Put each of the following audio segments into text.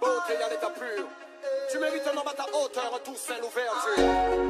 beauté à l'état pur. Tu mérites un homme à ta hauteur, tout seul ouverture.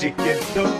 chicken soup.